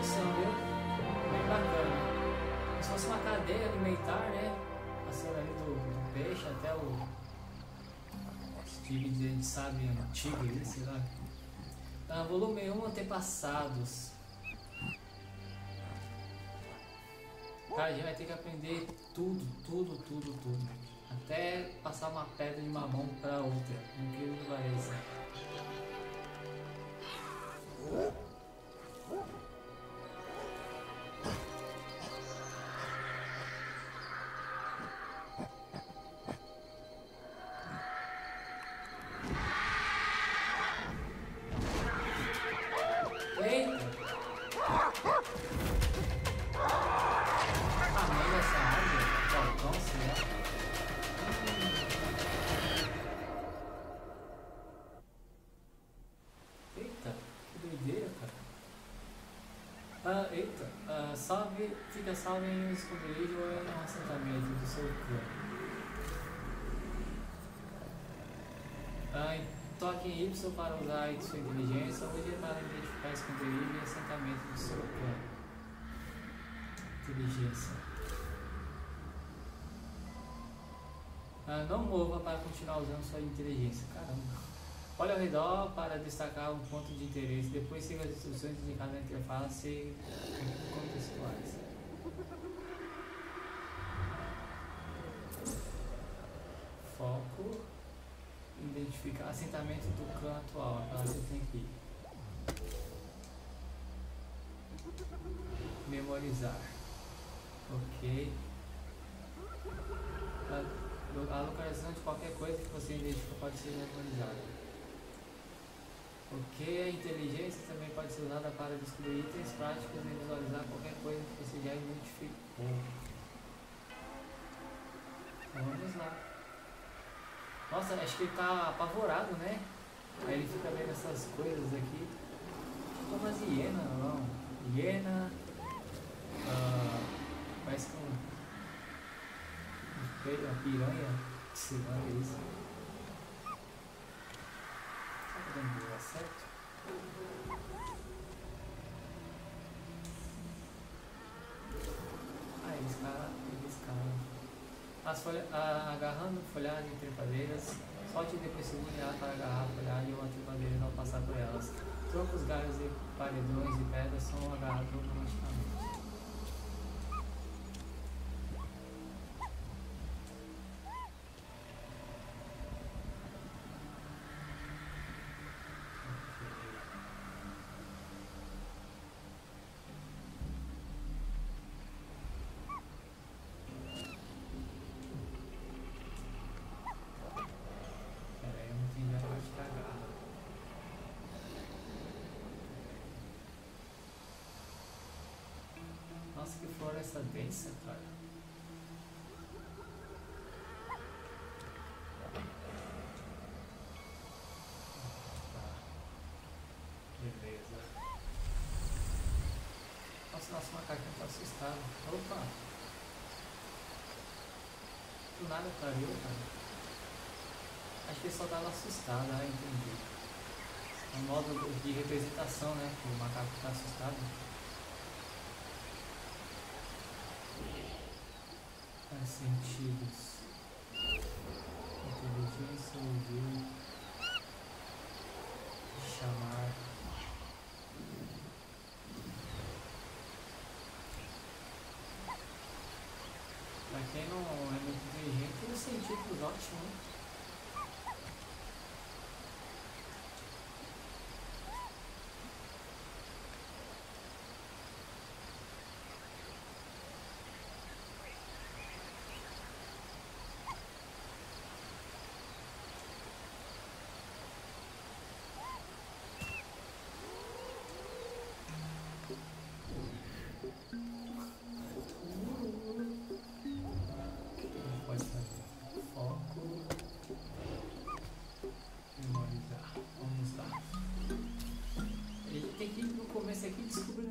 Introdução, viu? Bem bacana. Como se fosse uma cadeia alimentar, né? Passando ali do, do peixe até o. Tigre, a gente sabe, tigre, sei lá. Ah, volume 1, antepassados. Cara, a gente vai ter que aprender tudo, tudo, tudo, tudo. Até passar uma pedra de mamão para outra. Incrível que pareça. Fica salvo em um esconderijo ou em um assentamento do seu clã. Ah, toque em Y para usar sua inteligência ou G para identificar esconderijo e assentamento do seu clã. Inteligência. Ah, não mova para continuar usando sua inteligência. Caramba. Olhe ao redor para destacar um ponto de interesse. Depois siga as instruções indicadas na interface contextuais. Foco. Identificar assentamento do clã atual. Para você tem que. Memorizar. Ok. A localização de qualquer coisa que você identifica pode ser memorizada. Ok, a inteligência também pode ser usada para descobrir itens práticos e visualizar qualquer coisa que você já identificou. Vamos lá. Nossa, acho que ele tá apavorado, né? Aí ele fica vendo essas coisas aqui. Tipo umas hienas, não. Hiena. Ah, parece que um. Uma piranha. Sei lá, é isso. Será que deu certo? Ah, caram, eles caram. As folha, a, agarrando folhagem e trepadeiras, solte e depois segure A para agarrar a folhagem ou a trepadeira não passar por elas. Troncos, galhos e paredões e pedras são agarrados automaticamente. Pera aí, eu não entendi a parte da garra. Floresta densa, cara. Beleza. Nossa, nosso macaquinho tá assustado. Opa! Do nada clareou, cara. Acho que só tava assustado, ah, entendi. É um modo de representação, né? Que o macaco tá assustado. Faz sentidos. Inteligência, ouvir. Chamar. Pra quem não é muito inteligente, os sentidos ótimos,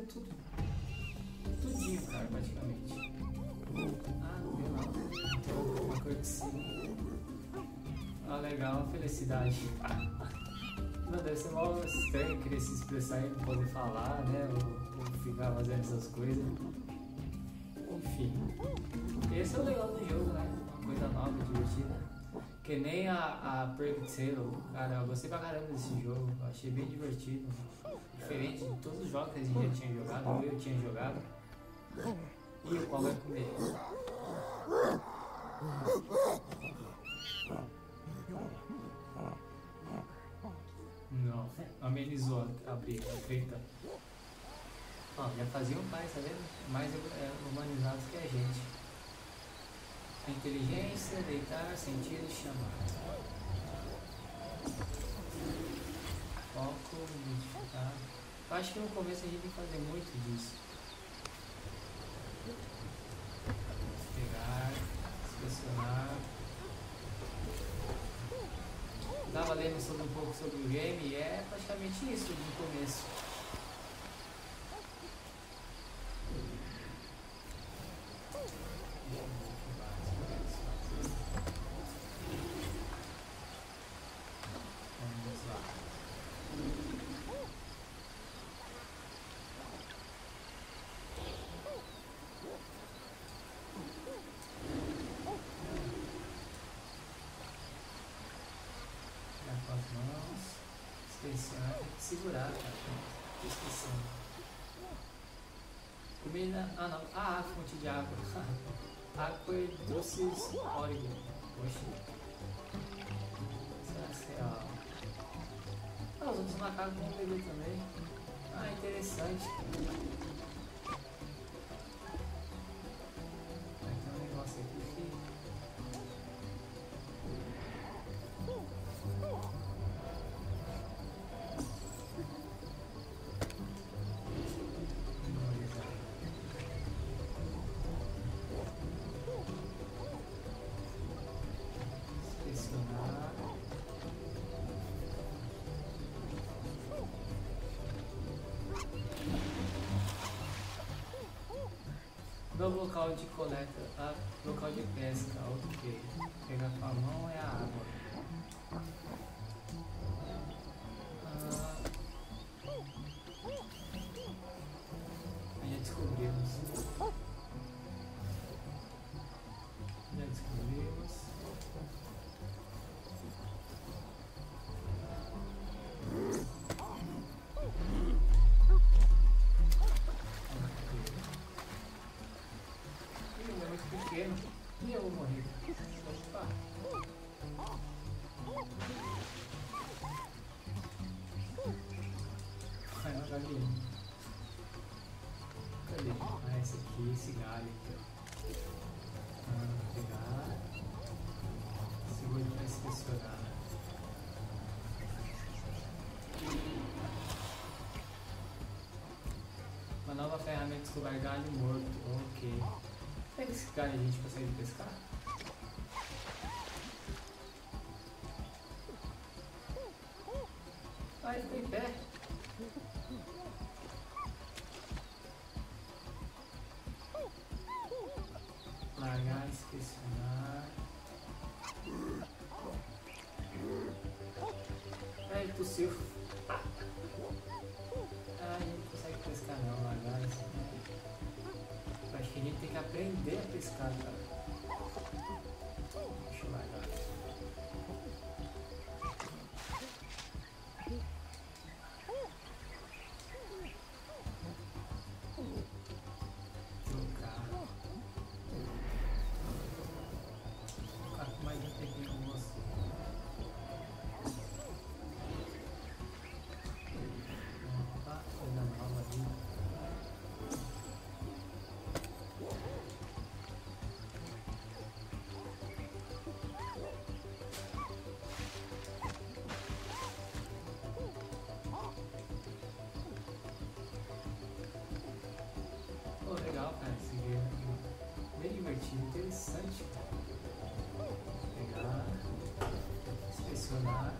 tudo. Tudinho, cara, praticamente. Ah, não deu. Tem alguma coisa assim. Ah, legal, felicidade. Não, deve ser mal estranho querer se expressar e não poder falar, né? Ou, ou ficar fazendo essas coisas. Enfim. Esse é o legal do jogo, né? Uma coisa nova, divertida. Que nem a, a Plague Tale, cara, eu gostei pra caramba desse jogo, eu achei bem divertido. Diferente de todos os jogos que a gente já tinha jogado, eu tinha jogado. E o qual vai comer? Não, amenizou a briga, a. Ó, já faziam mais, tá vendo? Mais humanizados que a gente. Inteligência, deitar, sentir e chamar. Foco, identificar. Acho que no começo a gente tem que fazer muito disso. Pegar, selecionar. Estava lendo sobre um pouco sobre o game e é praticamente isso no começo. Vamos Capitalism Local de coleta, ah, local de pesca, Esse galho aqui, ó. Pegar. Segura pra inspecionar. Uma nova ferramenta descobrir galho morto. Ok. Que esse galho a gente consegue pescar? Interessante. Pegar, inspecionar.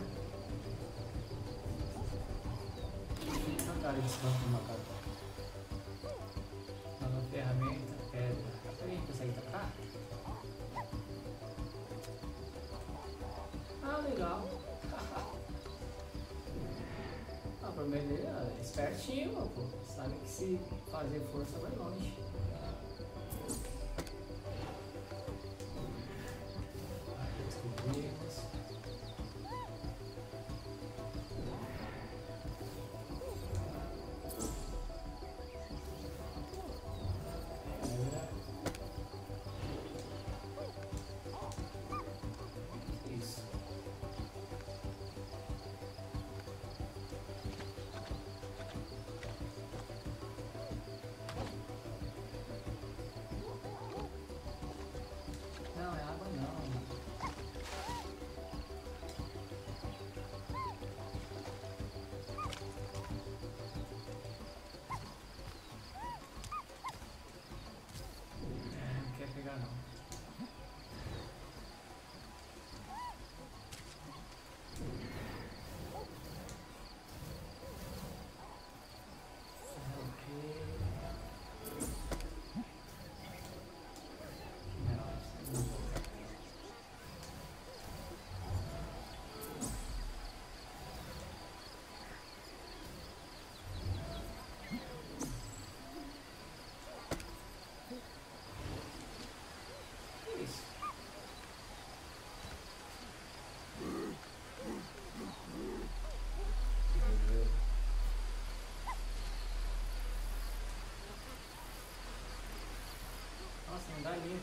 A cara desse banco do macaco. Nova ferramenta, pedra. Será que a gente consegue tacar? Ah, legal. problema dele é espertinho, pô. Sabe que se fazer força vai longe.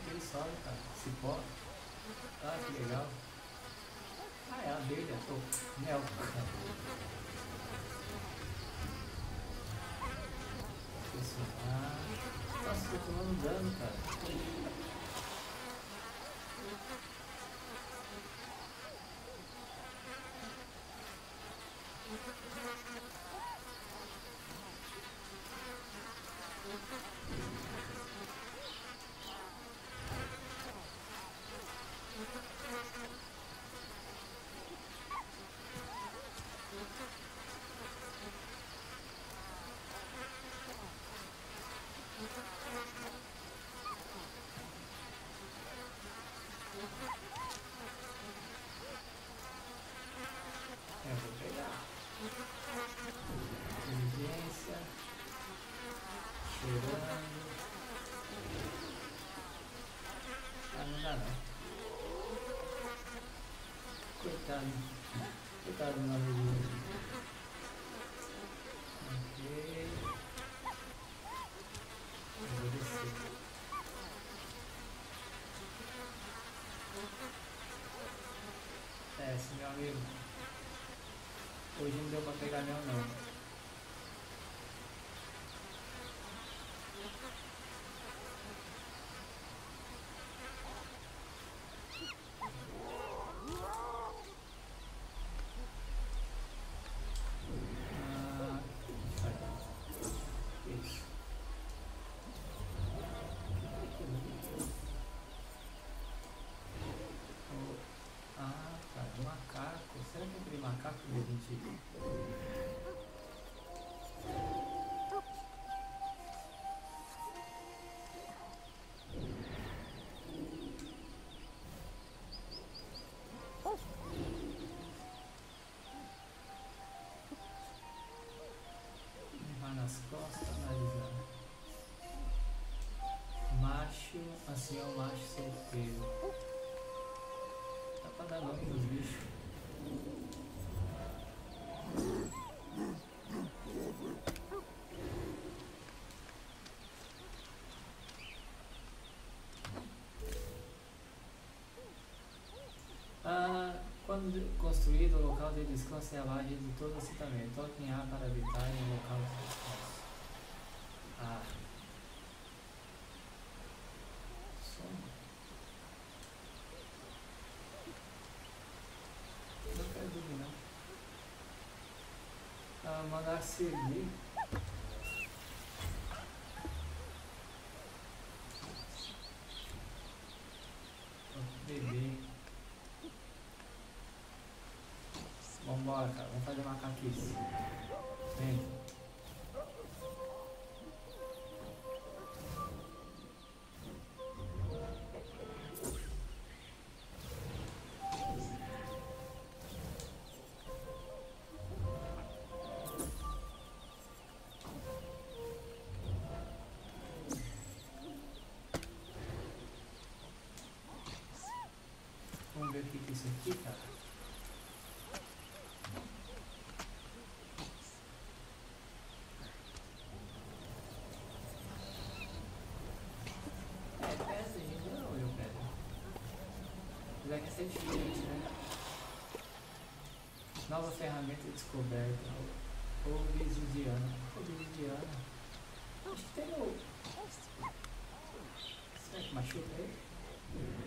Galinha que ele sobe, cara. Cipó. Ah, que legal. Ah, é abelha. Oh, mel. Ah, tô tomando dano, cara. Coitado do navio. Ok. vou descer. É, esse meu amigo. Hoje não deu pra pegar meu não. Nas costas, analisando. Macho, assim é o macho solteiro. Dá pra dar nome nos bichos. Ah, quando construído, o local de descanso é a de todo assentamento. Toque em A para habitar em um local de descanso. Ah. Soma. Não quero dormir, não. Ah, mandar seguir. hora, cara. Vamos fazer macaquice. Vem. Vamos ver o que é isso aqui, cara. ser diferente, né? Nova ferramenta descoberta. Obsidiana. Obsidiana. Acho que tem no. Será que machuca ele?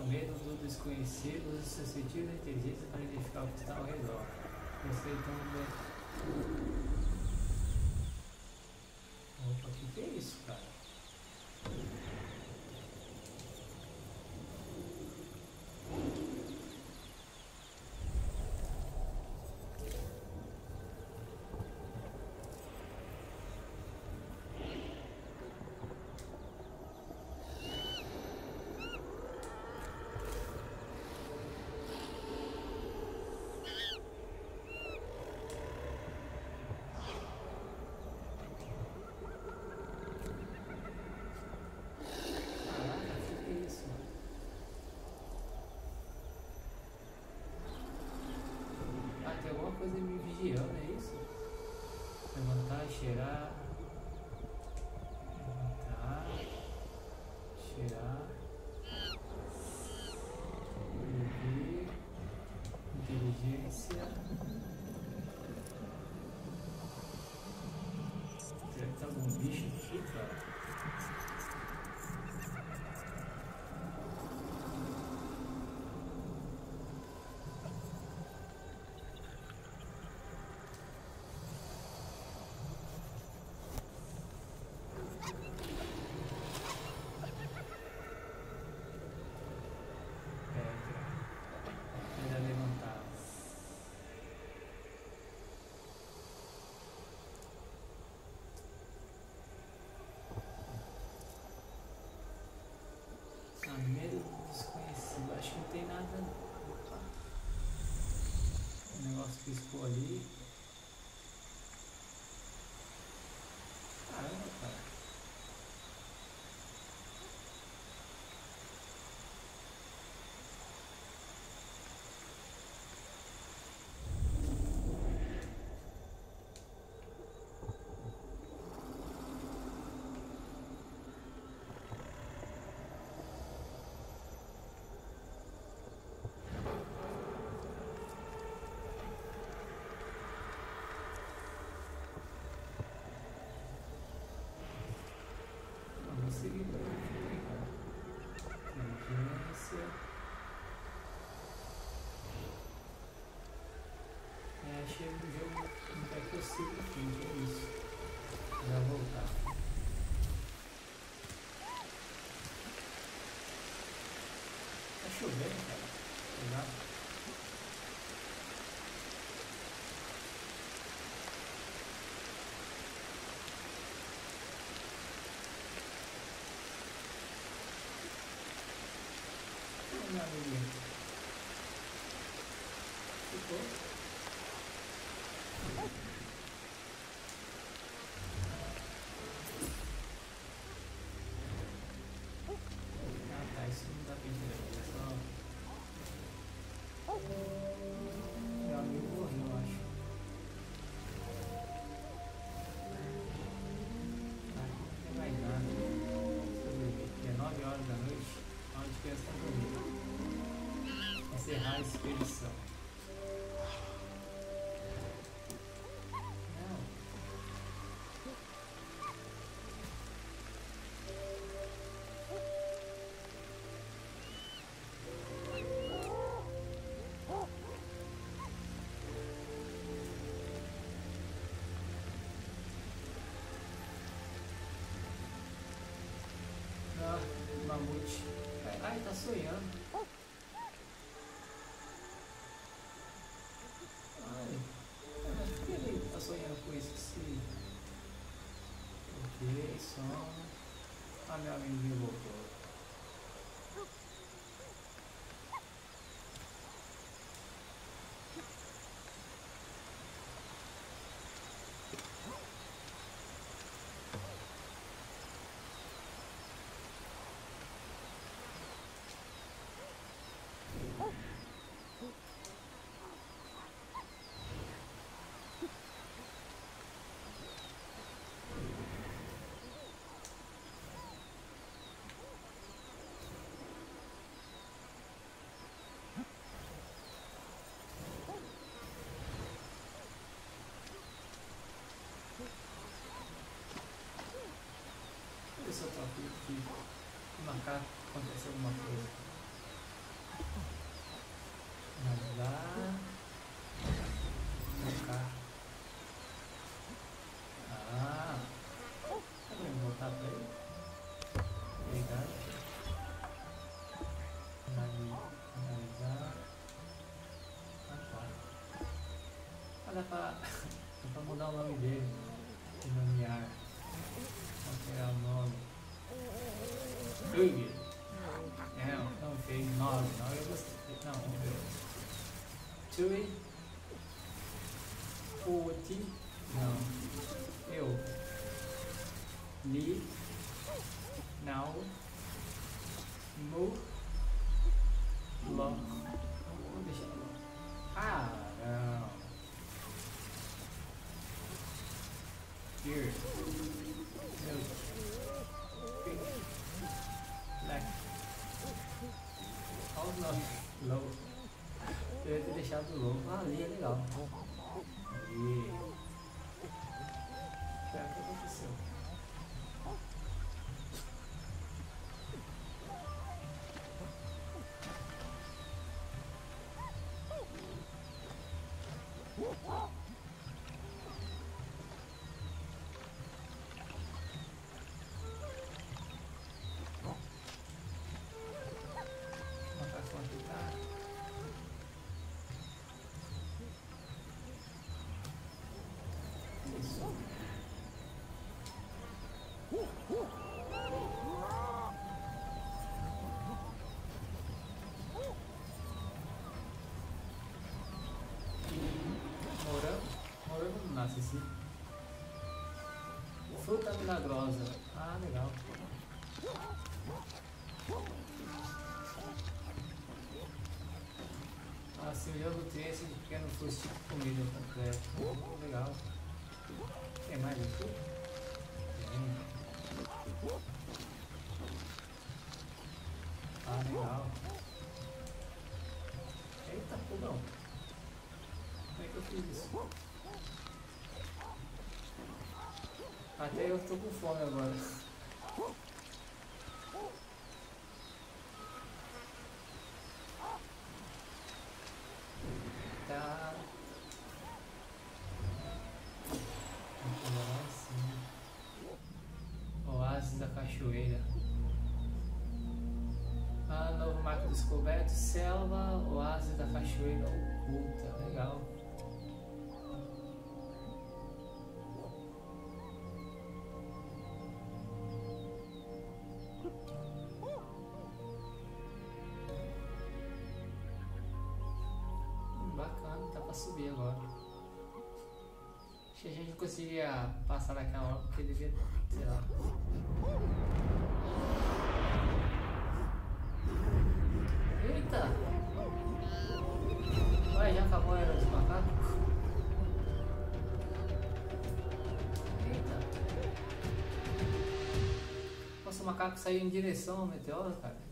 a medo do desconhecido, use sentir sentido inteligência para identificar o que está ao redor. Você então coisa me vigiando, é isso? Levantar, cheirar. Inteligência. É, chega do jogo, não é possível, fim, é isso. Já voltar. chovendo, cara. Exato. Minha amiguinha. Ficou. Encerrar a expedição. Ah, mamute. Ai, tá sonhando. Pessoa está aqui que marcar acontece alguma coisa. Nadar. Marcar. Ah! Tá vendo? Voltar para ele. Obrigado. Analisar. Ah, tá. Ah, dá para dá pra mudar Here. Low. Eu ia ter deixado o low. Ah, ali é legal. Ali. Assisi. Fruta milagrosa. Ah, legal. Se o jogo tem esse pequeno fosse tipo comida completo. Oh, legal. Tem mais aqui? Tem. Ah, legal. Eita, pulgão. Como é que eu fiz isso? Até eu tô com fome agora. Selva, oásis da Cachoeira oculta. Legal. Hum, Bacana, tá pra subir agora. Acho que a gente conseguia passar naquela hora porque devia, macaco saiu em direção ao meteoro, cara.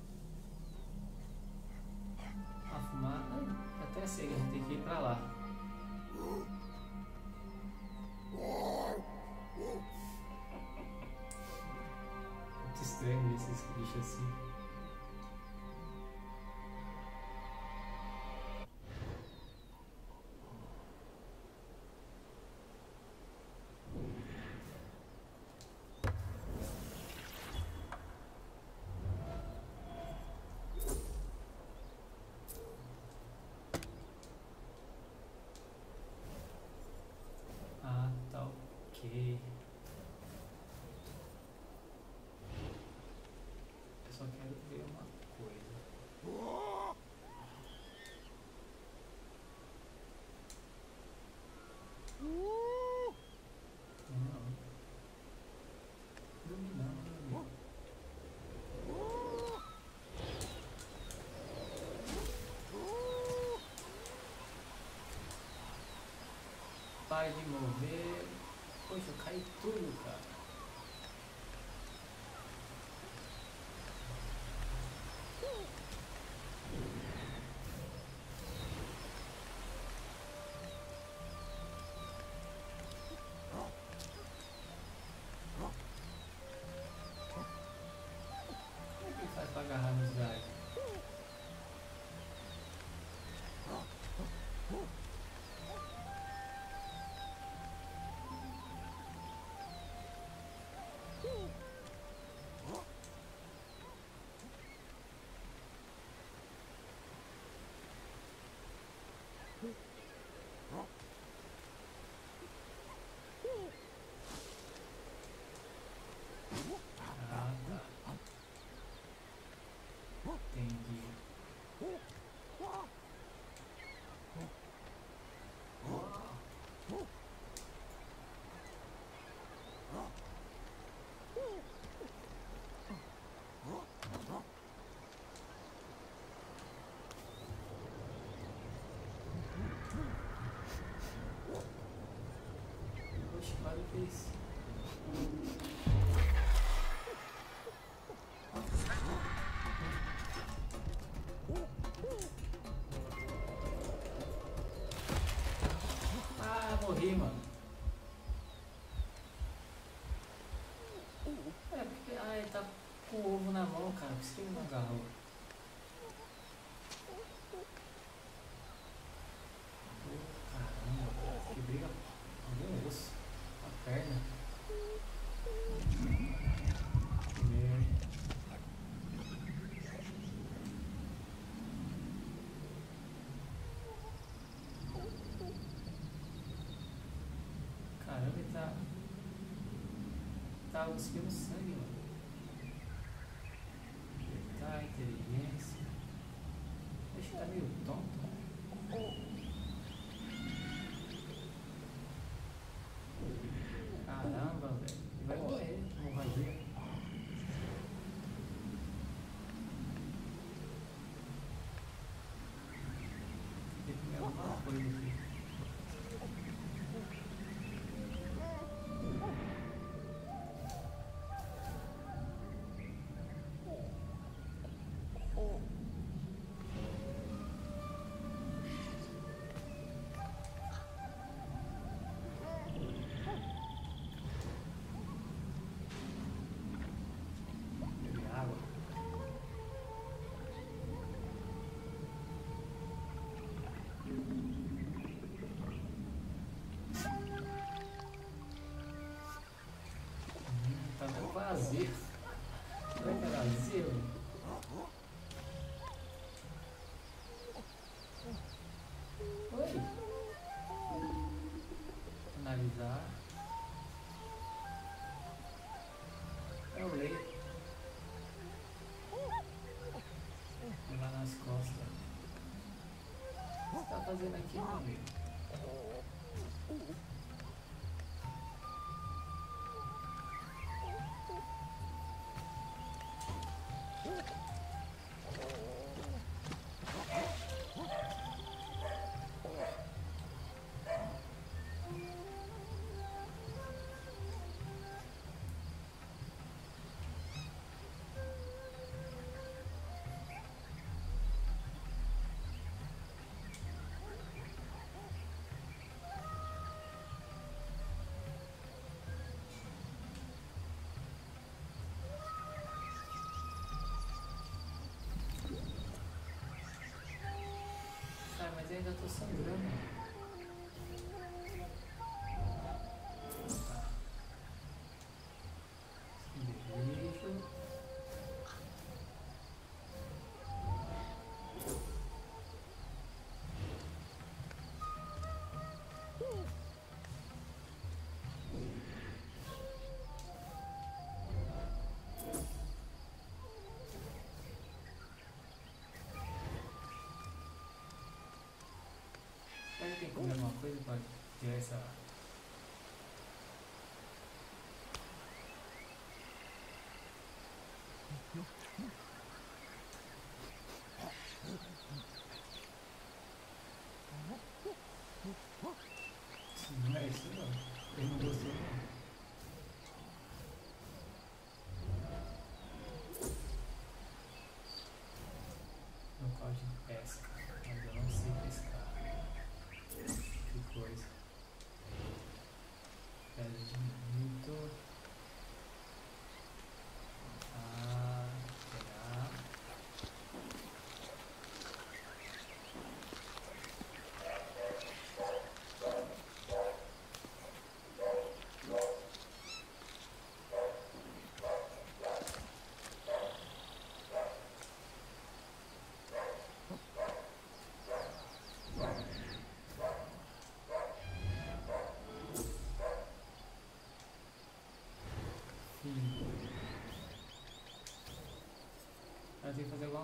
Pare de mover. Poxa, cai tudo, cara. Como é Ah, morri, mano. É porque. Ah, ele tá com o ovo na mão, cara. Por isso que ele não agarrou. Estados Unidos, né? Fazer. Vai trazer. Oi. Finalizar. É o leio. Levar nas costas. O que você tá fazendo aqui, meu amigo? Mas ainda tô sangrando. Tem que comer alguma coisa para tirar essa. Não é isso não. Ele não gostou não. Local de pesca.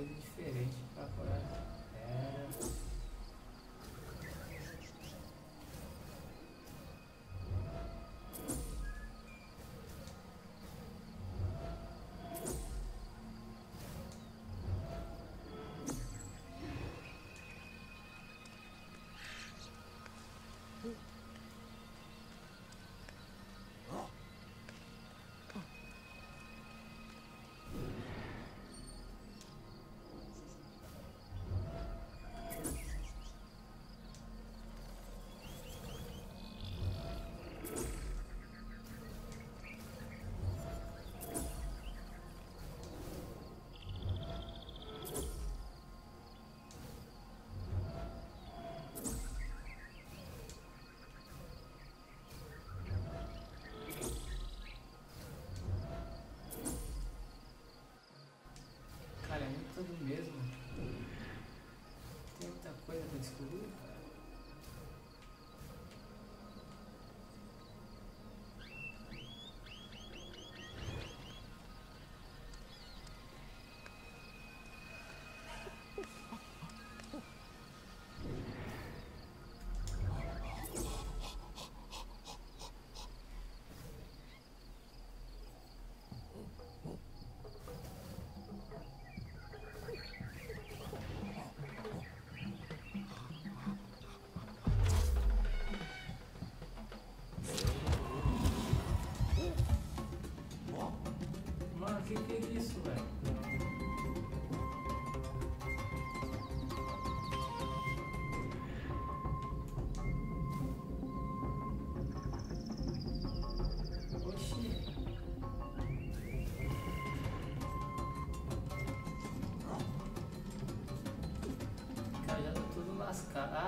coisa diferente para tudo mesmo. Tem muita coisa para descobrir.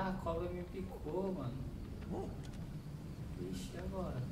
A cobra me picou, mano. Ixi, e agora?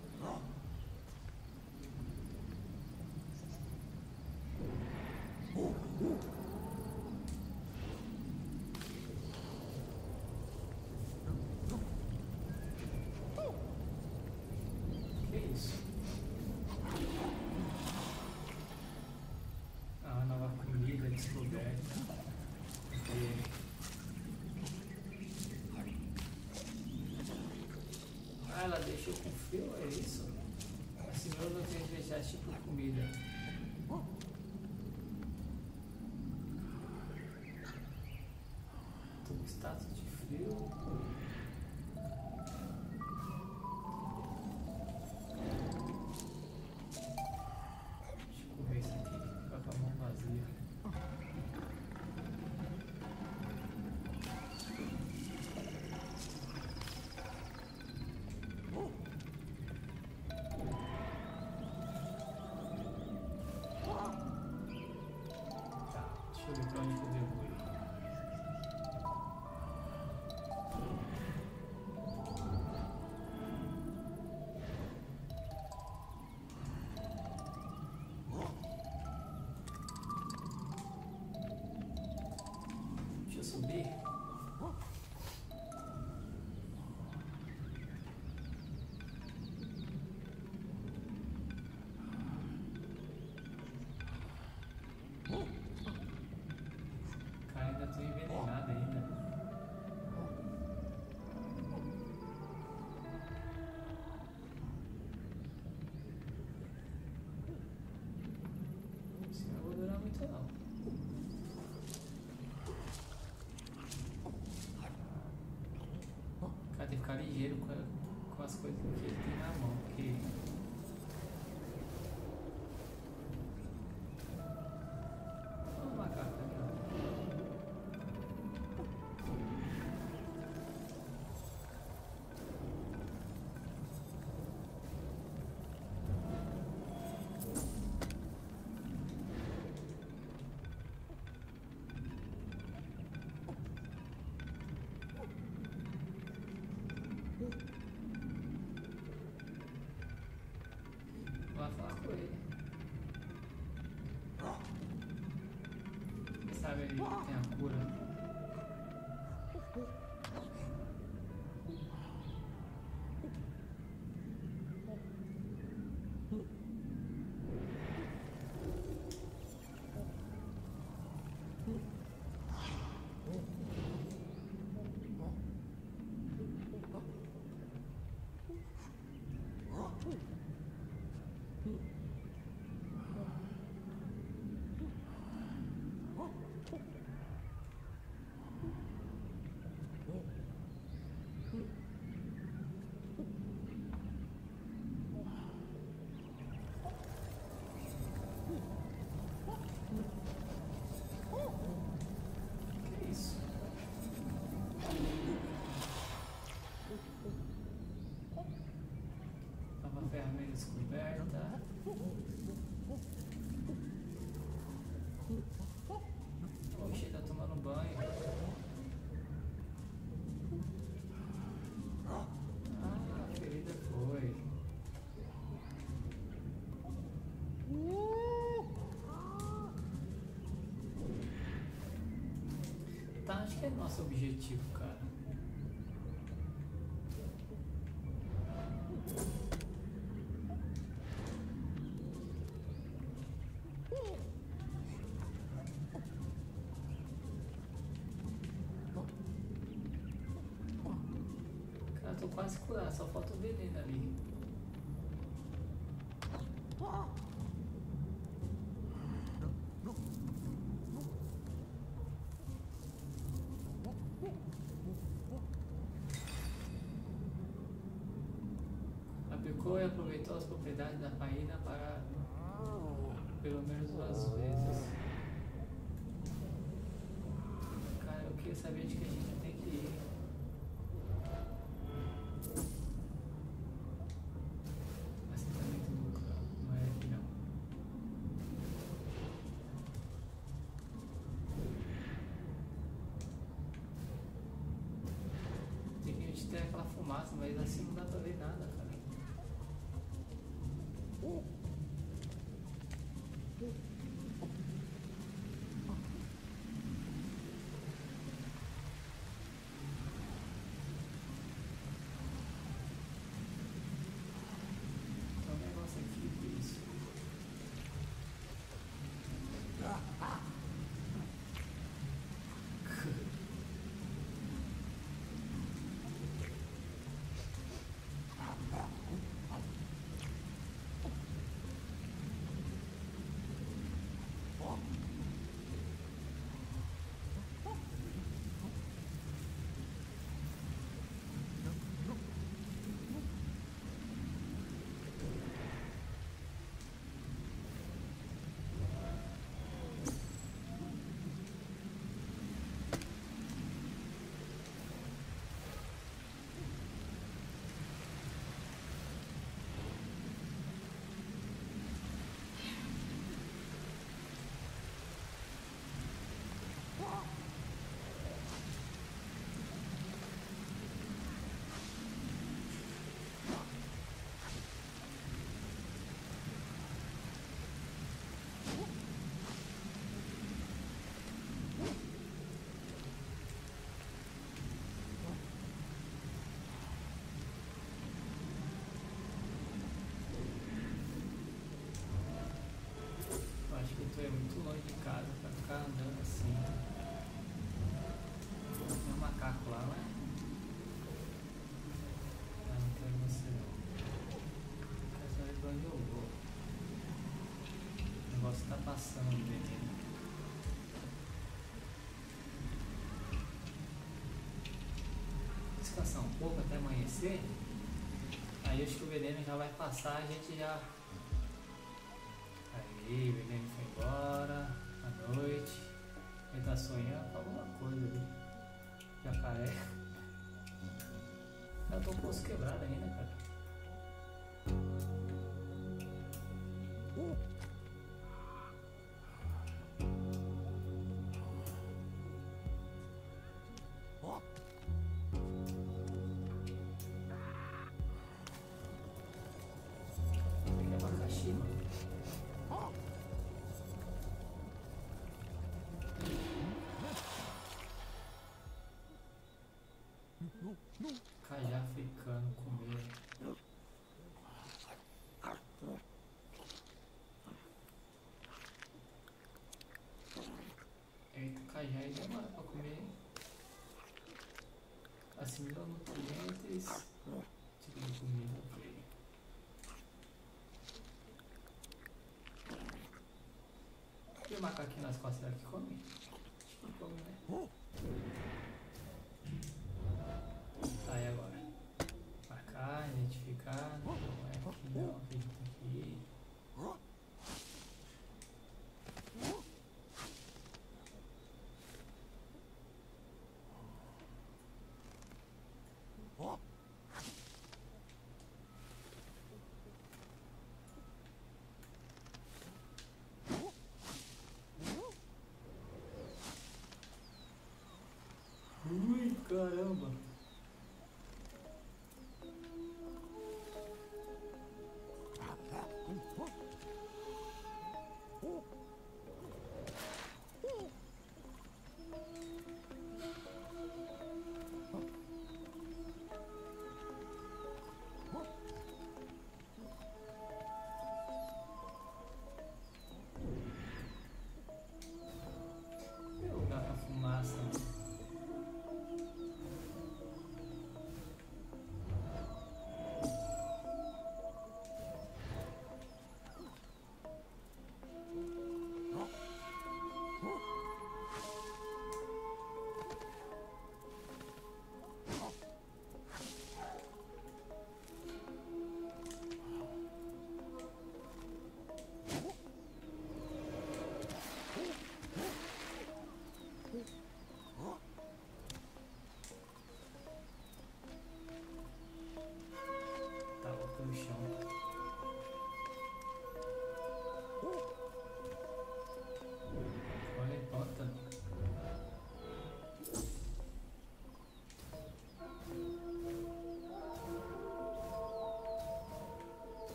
Ah, ela deixou com frio, é isso? Assim mesmo eu tenho que deixar esse tipo de comida. Tô com status Tá, não. Cara, tem que ficar ligeiro com, a- com as coisas que ele tem na mão, Quem sabe ele tem a cura. Acho que é nosso objetivo, cara. Cara, tô quase curado, só falta o veneno ali. As propriedades da paína para pelo menos duas vezes. Cara, eu queria saber de que a gente tem que ir. É. Tem aquela fumaça, mas assim não é muito longe de casa pra ficar andando assim. Tem um macaco lá, não é? Ah, não quero você não. Quero saber pra onde eu vou. O negócio tá passando o veneno. Descansar um pouco até amanhecer. Aí acho que o veneno já vai passar, a gente já Aí, veneno embora, à noite. Ele tá sonhando com alguma coisa ali. Jacaré. Eu tô com o poço quebrado ainda, africano comer. Eita, cajá aí demora pra comer. Assimila nutrientes. Tipo de comida, ok. E o macaquinho nas costas que come? Que come, né?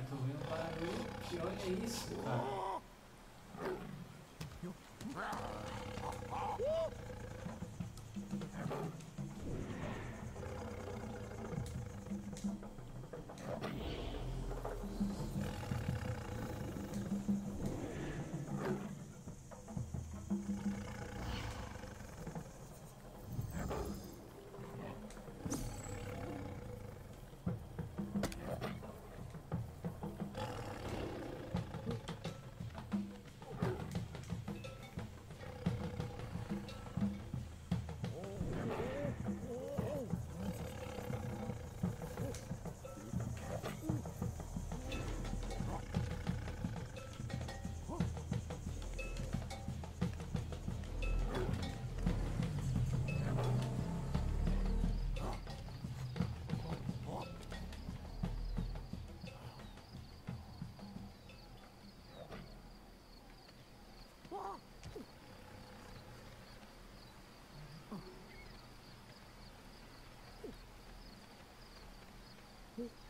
Cara, tô vendo um barulho que olha isso, cara. Mm-hmm.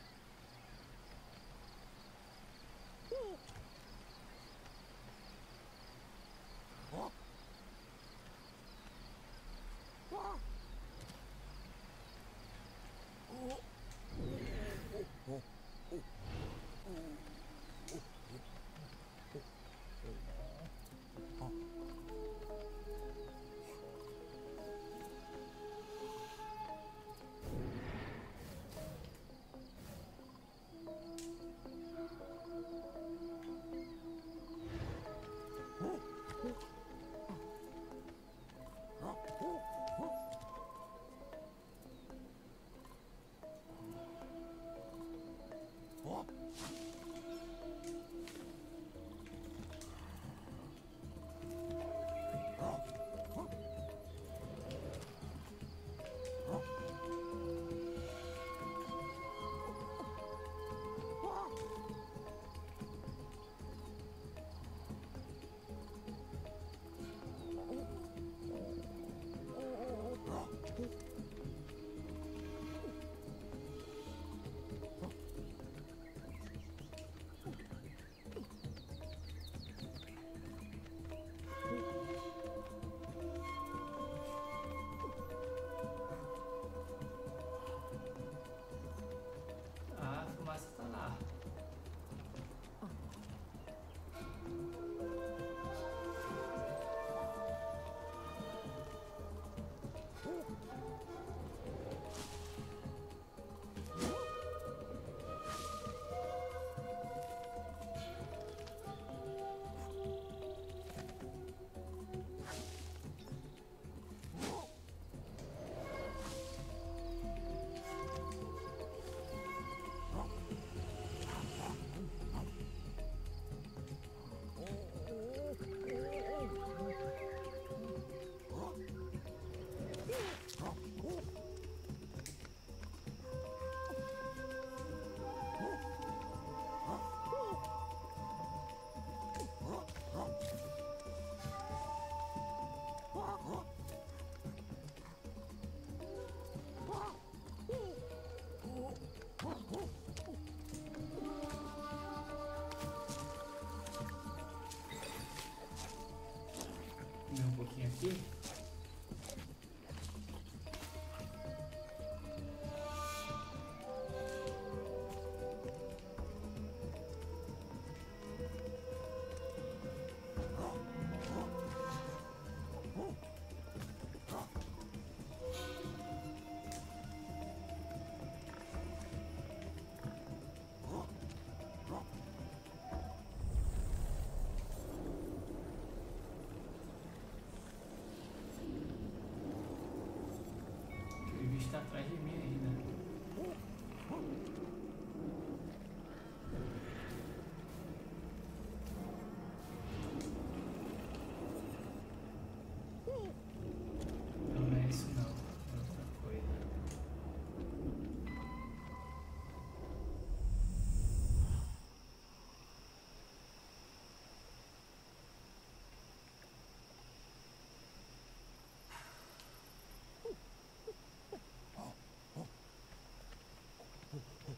O bicho tá atrás de mim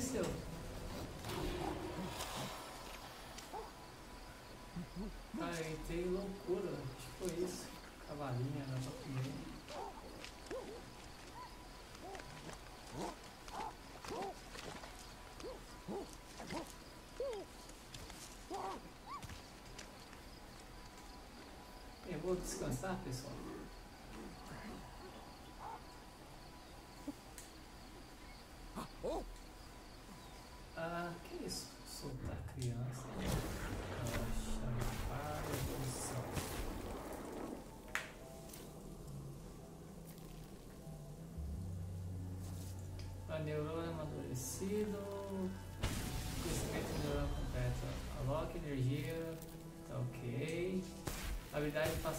aconteceu? Ah, eu entrei loucura. Foi isso. Cavalinha, dá pra comer. Eu vou descansar, pessoal.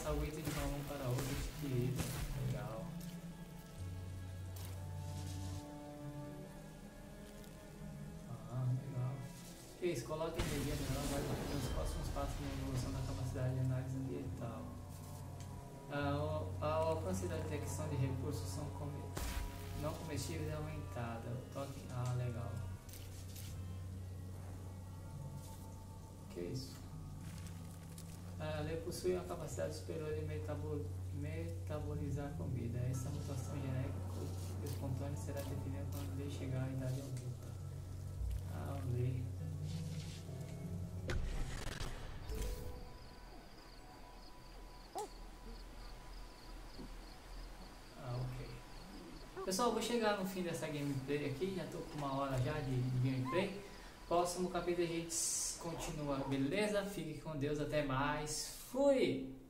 Passar o item de uma mão para outra adquirida. Legal. Ah, legal. Que isso, coloca energia neural vai para os próximos passos na evolução da capacidade de análise ambiental. O, a alcance da detecção de recursos são come, não comestíveis é aumentada. Toque. Ah, legal. Que isso? Possui uma capacidade superior de metabol, metabolizar comida. Essa mutação genética espontânea será definida quando lhe chegar à idade adulta. A lei. Ah, ok. Pessoal, vou chegar no fim dessa gameplay aqui. Já tô com uma hora já de gameplay. Próximo capítulo a gente continua, beleza? Fique com Deus, até mais. Fui!